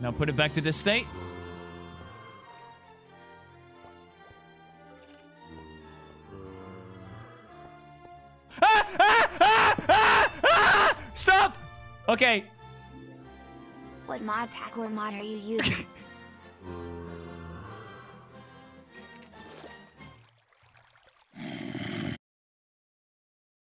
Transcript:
Now put it back to this state. Ah, ah, ah, Stop! Okay. What mod pack or mod are you using?